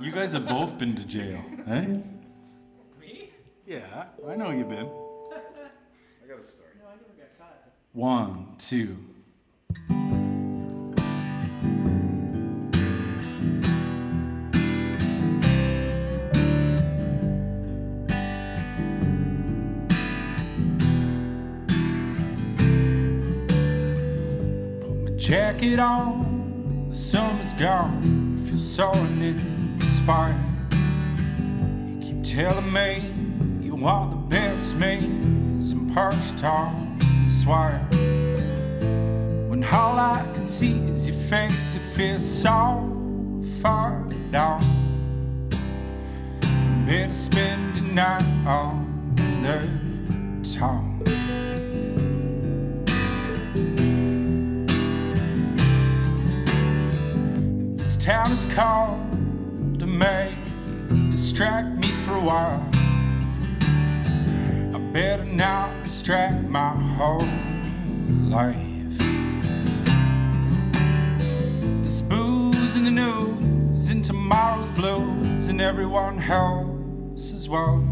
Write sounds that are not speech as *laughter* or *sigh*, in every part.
You guys have both been to jail, eh? Me? Yeah, I know you've been. *laughs* I got a story. No, I never got caught. One, two. Put my jacket on, the summer's gone. Feel sore and inspired. You keep telling me you want the best me's and parched on swire. When all I can see is your face, it feels so far down. Better spend the night on the town. This town is called to may distract me for a while. I better not distract my whole life. There's booze in the news and tomorrow's blues and everyone else's wealth.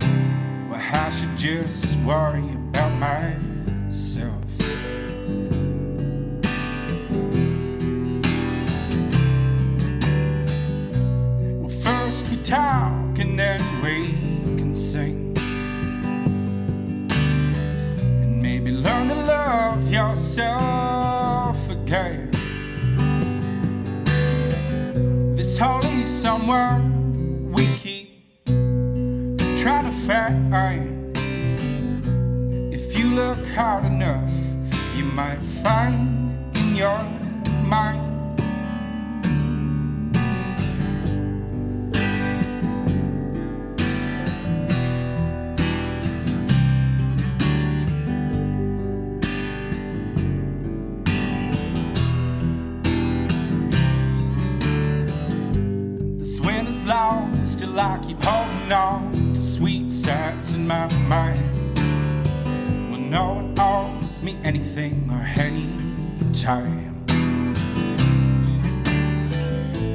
Well, I should just worry about myself. Talk and then we can sing. And maybe learn to love yourself again. This holy somewhere we keep trying to find. If you look hard enough, you might find in your mind. I keep holding on to sweet sights in my mind. When no one owes me anything or any time.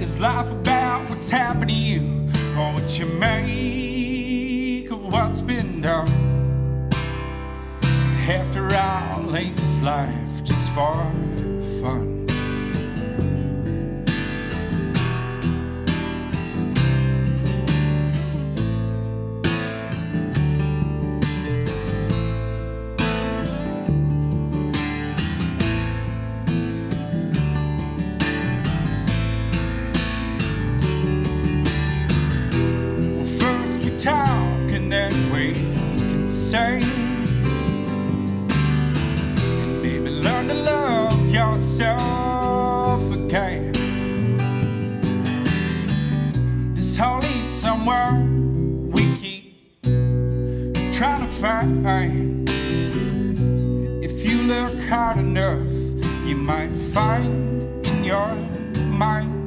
Is life about what's happened to you or what you make of what's been done? After all, ain't this life just for fun? Can say And maybe learn to love yourself again. This holy somewhere we keep trying to find. If you look hard enough you might find in your mind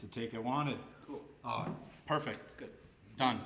That's the take I wanted. Cool. Oh, perfect. Good. Done.